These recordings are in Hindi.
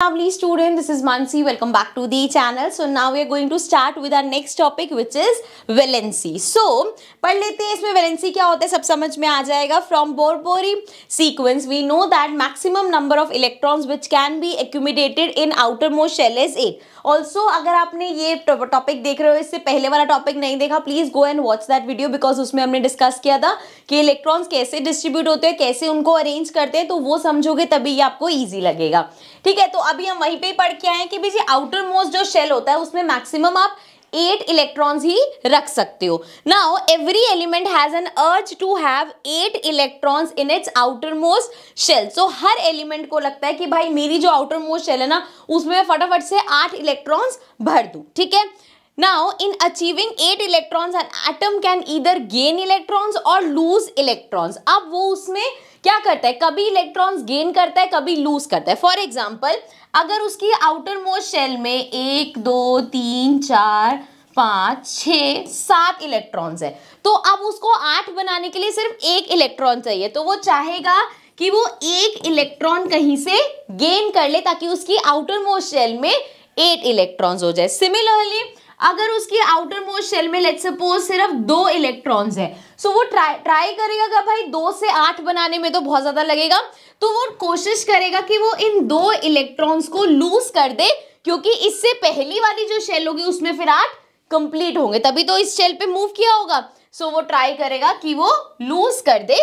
Lovely student, this is Mansi. Welcome back to the channel. So now we are going to start with our next topic which is valency. So पढ़ लेते हैं इसमें valency क्या होता है सब समझ में आ जाएगा From Borbori sequence we know that maximum number of electrons which can be accumulated in outermost shell is 8. Also अगर आपने ये टॉपिक देख रहे हो इससे पहले वाला टॉपिक नहीं देखा please go and watch that video because उसमें हमने डिस्कस किया था कि इलेक्ट्रॉन्स कैसे डिस्ट्रीब्यूट होते हैं कैसे उनको अरेंज करते हैं तो वो समझोगे तभी ये आपको ईजी लगेगा ठीक है तो अभी हम वहीं पे ही पढ़ के आए हैं कि भाई आउटर मोस्ट जो शेल होता है, उसमें मैक्सिमम आप एट इलेक्ट्रॉन्स ही रख सकते हो। Now every element has an urge to have eight electrons in its outermost shell so her element को लगता है कि भाई, मेरी जो आउटर मोस्ट शेल है ना, उसमें फटाफट से आठ इलेक्ट्रॉन्स भर दू, ठीक है? Now in achieving eight electrons an atom can either gain electrons or lose electrons अब वो उसमें क्या करता है? कभी इलेक्ट्रॉन्स गेन करता है, कभी लूज करता है। फॉर एग्ज़ाम्पल अगर उसकी आउटर मोस्ट शेल में एक, दो, तीन, चार, पाँच छ सात इलेक्ट्रॉन्स है तो अब उसको आठ बनाने के लिए सिर्फ़ एक इलेक्ट्रॉन चाहिए। तो वो चाहेगा कि वो एक इलेक्ट्रॉन कहीं से गेन कर ले ताकि उसकी आउटर मोस्ट शेल में एट इलेक्ट्रॉन्स हो जाए। सिमिलरली अगर उसकी आउटर मोस्ट शेल में लेट सपोज़ सिर्फ़ दो इलेक्ट्रॉन्स है सो so वो ट्राई ट्राई करेगा कि भाई दो से आठ बनाने में तो बहुत ज़्यादा लगेगा तो वो कोशिश करेगा कि वो इन दो इलेक्ट्रॉन्स को लूज कर दे क्योंकि इससे पहली वाली जो शेल होगी उसमें फिर आठ कंप्लीट होंगे तभी तो इस शेल पे मूव किया होगा। सो so, वो ट्राई करेगा कि वो लूज कर दे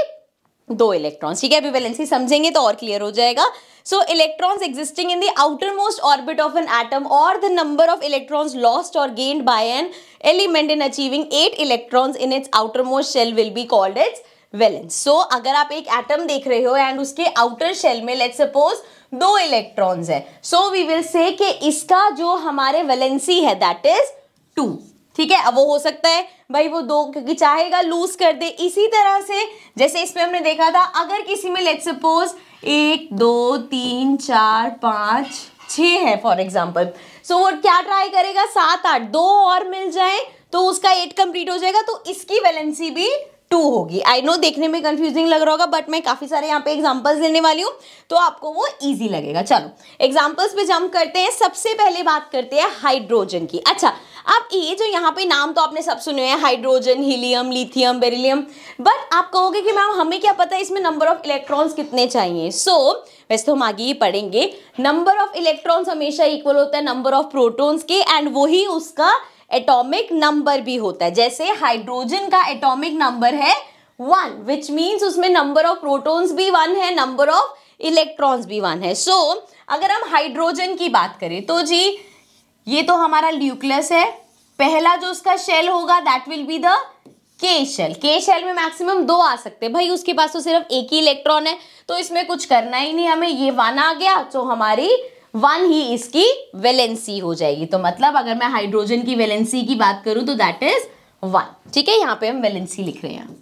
दो इलेक्ट्रॉन्स ठीक है अभी समझेंगे तो और क्लियर हो जाएगा। Existing in the outer most orbit of an atom or the number of electrons lost or gained by an element in achieving eight electrons in its outer most shell will be called its valence so अगर आप एक एटम देख रहे हो एंड उसके आउटर शेल में लेट सपोज़ दो इलेक्ट्रॉन्स है। सो वी विल से कि इसका जो हमारे वैलेंसी है दैट इज़ टू ठीक है? अब वो हो सकता है, भाई वो दो, क्योंकि चाहेगा लूज कर दे। इसी तरह से, जैसे इसमें हमने देखा था, अगर किसी में लेट सपोज़ एक, दो, तीन, चार, पाँच छ है फॉर एग्ज़ाम्पल सो वो क्या ट्राई करेगा? सात, आठ, दो और मिल जाए तो उसका एट कंप्लीट हो जाएगा तो इसकी वैलेंसी भी टू होगी। आई नो देखने में कंफ्यूजिंग लग रहा होगा बट मैं काफ़ी सारे यहाँ पे एग्जांपल्स लेने वाली हूँ तो आपको वो इजी लगेगा। चलो एग्जांपल्स पे जंप करते हैं। सबसे पहले बात करते हैं हाइड्रोजन की। अच्छा अब ये जो यहाँ पे नाम तो आपने सब सुने हैं hydrogen helium lithium beryllium but आप कहोगे कि मैम हमें क्या पता है इसमें नंबर ऑफ़ इलेक्ट्रॉन्स कितने चाहिए? सो so, वैसे तो हम आगे ही पढ़ेंगे। नंबर ऑफ़ इलेक्ट्रॉन्स हमेशा इक्वल होता है नंबर ऑफ़ प्रोटोन्स के एंड वही उसका एटॉमिक नंबर भी होता है। जैसे हाइड्रोजन का एटॉमिक नंबर है वन विच मीन्स उसमें नंबर ऑफ़ प्रोटोन्स भी वन है नंबर ऑफ़ इलेक्ट्रॉन्स भी वन है। सो so, अगर हम हाइड्रोजन की बात करें तो जी ये तो हमारा न्यूक्लियस है। पहला जो उसका शेल होगा that will be the K shell K shell में मैक्सिमम दो आ सकते हैं। भाई उसके पास तो सिर्फ़ एक ही इलेक्ट्रॉन है तो इसमें कुछ करना ही नहीं हमें ये वन आ गया तो हमारी वन ही इसकी वैलेंसी हो जाएगी। तो मतलब अगर मैं हाइड्रोजन की वैलेंसी की बात करूँ तो दैट इज़ वन ठीक है, यहाँ पे हम वैलेंसी लिख रहे हैं।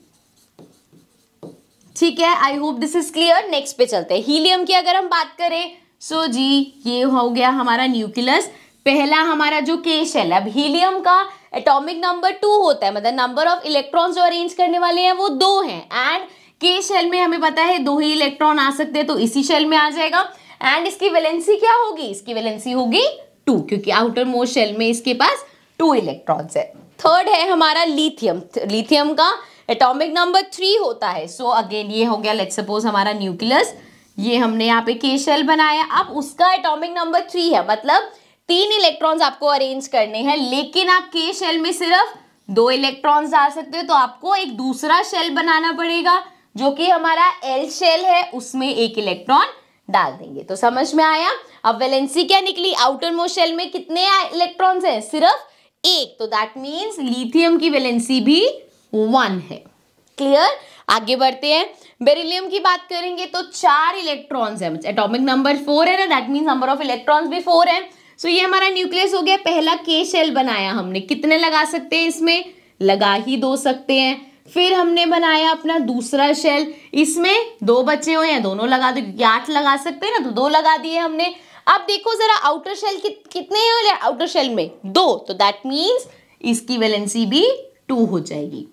ठीक है I hope this is clear next पे चलते हैं। हीलियम की अगर हम बात करें सो so जी, ये हो गया हमारा न्यूक्लियस पहला हमारा जो के शेल है अब हीलियम का एटॉमिक नंबर टू होता है। मतलब नंबर ऑफ़ इलेक्ट्रॉन्स जो अरेंज करने वाले हैं, वो दो हैं। एंड के शेल में हमें पता है, दो ही इलेक्ट्रॉन आ सकते हैं तो इसी शेल में आ जाएगा। एंड इसकी वैलेंसी क्या होगी? इसकी वैलेंसी होगी टू क्योंकि आउटर मोस्ट शेल में इसके पास टू इलेक्ट्रॉन्स है। थर्ड है हमारा लिथियम लिथियम का एटॉमिक नंबर थ्री होता है। सो so, अगेन ये हो गया लेट सपोज़ हमारा न्यूक्लियस ये हमने यहाँ पे के शेल बनाया। अब उसका एटॉमिक नंबर थ्री है। मतलब तीन इलेक्ट्रॉन्स आपको अरेंज करने हैं लेकिन आप के शेल में सिर्फ़ दो इलेक्ट्रॉन्स डाल सकते हो तो आपको एक दूसरा शेल बनाना पड़ेगा जो कि हमारा एल शेल है। उसमें एक इलेक्ट्रॉन डाल देंगे। तो समझ में आया? अब वैलेंसी क्या निकली? आउटर मोस्ट शेल में कितने इलेक्ट्रॉन्स हैं? सिर्फ़ एक। तो दैट मीन्स लिथियम की वैलेंसी भी वन है। क्लियर आगे बढ़ते हैं। बेरिलियम की बात करेंगे तो चार इलेक्ट्रॉन्स है। एटॉमिक नंबर फोर है ना? That means number of electrons भी फोर है। सो so, ये हमारा न्यूक्लियस हो गया। पहला के शेल बनाया हमने। कितने लगा सकते हैं इसमें? लगा ही दो सकते हैं। फिर हमने बनाया अपना दूसरा शेल इसमें दो बच्चे हो या दोनों लगा दो क्योंकि आठ लगा सकते हैं ना तो दो लगा दिए हमने। अब देखो जरा आउटर शेल कि, कितने हैं आउटर शेल में? दो। तो दैट मीन्स इसकी वैलेंसी भी टू हो जाएगी।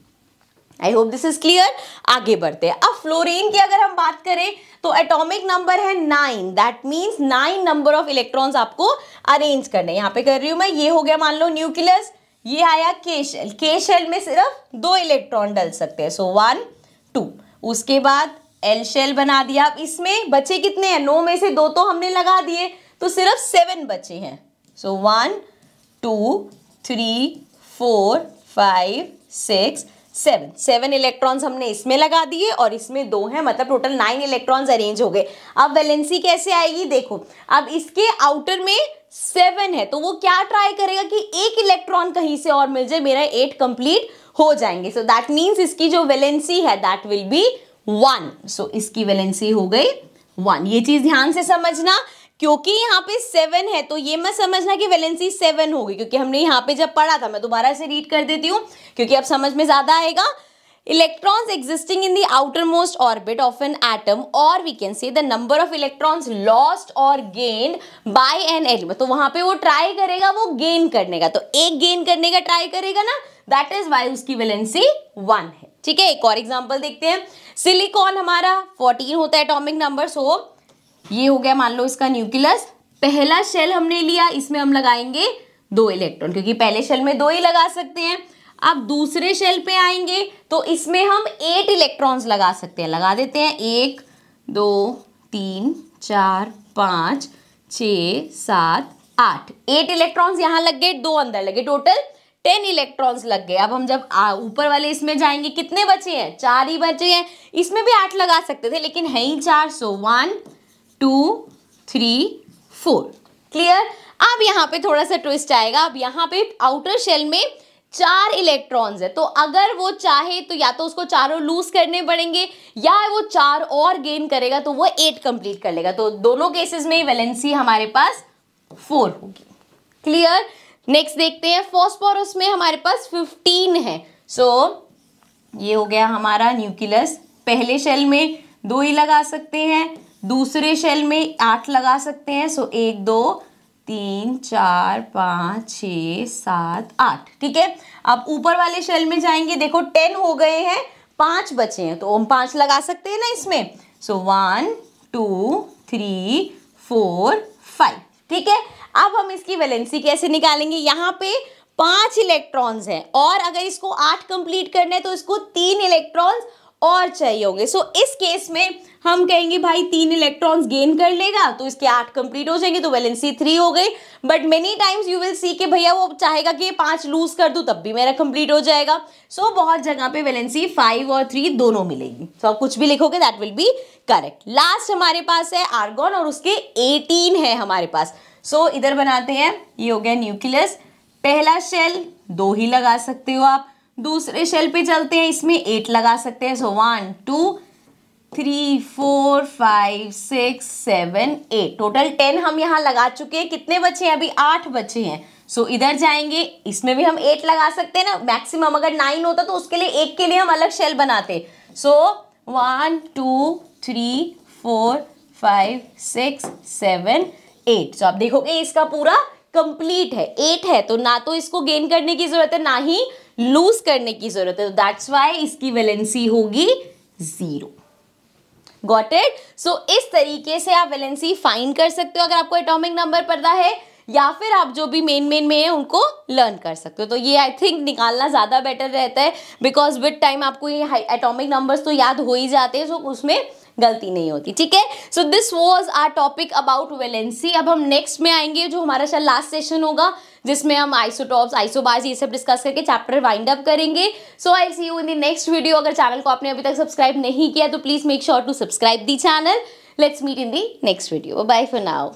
I hope this is clear आगे बढ़ते हैं। अब फ्लोरीन की अगर हम बात करें तो एटॉमिक नंबर है nine that means nine number of electrons आपको अरेंज करने यहाँ पे कर रही हूँ मैं। ये हो गया मान लो न्यूक्लियस ये आया के शेल के शेल में सिर्फ़ दो इलेक्ट्रॉन डल सकते हैं सो वन टू उसके बाद एल शेल बना दिया। अब इसमें बचे कितने हैं? नौ में से दो तो हमने लगा दिए तो सिर्फ़ सेवन बचे हैं। So one two three four five six seven seven electrons हमने इसमें लगा दिए और इसमें दो हैं मतलब टोटल नाइन इलेक्ट्रॉन्स अरेंज हो गए। अब वैलेंसी कैसे आएगी? देखो, अब इसके आउटर में सेवन है तो वो क्या ट्राई करेगा कि एक इलेक्ट्रॉन कहीं से और मिल जाए, मेरा एट कंप्लीट हो जाएँगे। सो दैट मीन्स इसकी जो वैलेंसी है that will be one so इसकी वैलेंसी हो गई वन ये चीज़ ध्यान से समझना। क्योंकि यहाँ पे सेवन है तो ये मत समझना कि वैलेंसी सेवन होगी, क्योंकि हमने यहाँ पे जब पढ़ा था, मैं दोबारा से रीड कर देती हूँ, क्योंकि अब समझ में ज़्यादा आएगा। Electrons existing in the outermost orbit of an atom, or we can say the number of electrons lost or gained by an element. तो वहाँ पे वो ट्राई करेगा, वो गेन करने का। तो एक गेन करने का ट्राई करेगा ना दैट इज़ वाई उसकी वैलेंसी वन है। ठीक है, एक और एग्जांपल देखते हैं। सिलिकॉन हमारा 14 होता है एटॉमिक नंबर सो ये हो गया मान लो इसका न्यूक्लियस। पहला शेल हमने लिया, इसमें हम लगाएँगे दो इलेक्ट्रॉन क्योंकि पहले शेल में दो ही लगा सकते हैं। अब दूसरे शेल पे आएँगे तो इसमें हम एट इलेक्ट्रॉन्स लगा सकते हैं। लगा देते हैं एक, दो, तीन, चार, पाँच छ सात, आठ। एट इलेक्ट्रॉन्स यहाँ लग गए, दो अंदर लगे। टोटल टेन इलेक्ट्रॉन्स लग गए। अब हम जब ऊपर वाले इसमें जाएँगे, कितने बचे हैं? चार ही बचे हैं। इसमें भी आठ लगा सकते थे, लेकिन है ही चार so one two three four. Clear अब यहाँ पे थोड़ा सा ट्विस्ट आएगा। अब यहाँ पे आउटर शेल में चार इलेक्ट्रॉन्स है। तो अगर वो चाहे तो या तो उसको चारों लूज करने पड़ेंगे या वो चार और गेन करेगा तो वो एट कंप्लीट कर लेगा। तो दोनों केसेस में वैलेंसी हमारे पास फोर होगी। क्लियर नेक्स्ट देखते हैं। फॉस्फोरस में हमारे पास फिफ्टीन है। सो so, ये हो गया हमारा न्यूक्लियस पहले शेल में दो ही लगा सकते हैं। दूसरे शेल में आठ लगा सकते हैं सो एक, दो, तीन, चार, पाँच छ सात, आठ, ठीक है? अब ऊपर वाले शेल में जाएँगे, देखो टेन हो गए हैं, पाँच बचे हैं तो हम पाँच लगा सकते हैं ना इसमें। So one two three four five ठीक है? अब हम इसकी वैलेंसी कैसे निकालेंगे? यहाँ पे पाँच इलेक्ट्रॉन्स हैं, और अगर इसको आठ कंप्लीट करने हैं तो इसको तीन इलेक्ट्रॉन्स और चाहिए होंगे। सो so, इस केस में हम कहेंगे भाई तीन इलेक्ट्रॉन्स गेन कर लेगा तो इसके आठ कंप्लीट हो जाएँगे तो वैलेंसी थ्री हो गई। But many times you will see कि भैया वो चाहेगा कि पाँच लूज कर दूँ तब भी मेरा कंप्लीट हो जाएगा। सो so, बहुत जगह पे वैलेंसी फाइव और थ्री दोनों मिलेगी। सो so, आप कुछ भी लिखोगे that will be correct last हमारे पास है आर्गोन और उसके एटीन है हमारे पास। सो so, इधर बनाते हैं ये हो गया न्यूक्लियस पहला शेल दो ही लगा सकते हो आप। दूसरे शेल पे चलते हैं इसमें एट लगा सकते हैं। So one two three four five six seven eight total ten हम यहाँ लगा चुके हैं। कितने बचे हैं? अभी आठ बचे हैं। सो so, इधर जाएँगे। इसमें भी हम एट लगा सकते हैं ना। मैक्सिमम अगर नाइन होता तो उसके लिए एक के लिए हम अलग शेल बनाते। So one two three four five six seven eight so आप देखोगे इसका पूरा कंप्लीट है। एट है। तो ना तो इसको गेन करने की ज़रूरत है ना ही लूज करने की ज़रूरत है तो दैट्स वाई इसकी वैलेंसी होगी ज़ीरो गॉट इट सो इस तरीके से आप वैलेंसी फाइंड कर सकते हो अगर आपको एटॉमिक नंबर पता है, या फिर आप जो भी मेन मेन में है, उनको लर्न कर सकते हो। तो ये आई थिंक निकालना ज़्यादा बेटर रहता है बिकॉज़ विद टाइम आपको ये एटॉमिक नंबर्स तो याद हो ही जाते हैं सो उसमें गलती नहीं होती, ठीक है? So this was our topic about valency अब हम नेक्स्ट में आएँगे, जो हमारा शायद लास्ट सेशन होगा जिसमें हम आइसोटॉप्स आइसोबार्स ये सब डिस्कस करके चैप्टर वाइंड अप करेंगे. So I see you in the next video अगर चैनल को आपने अभी तक सब्सक्राइब नहीं किया तो please make sure to subscribe the channel let's meet in the next video bye for now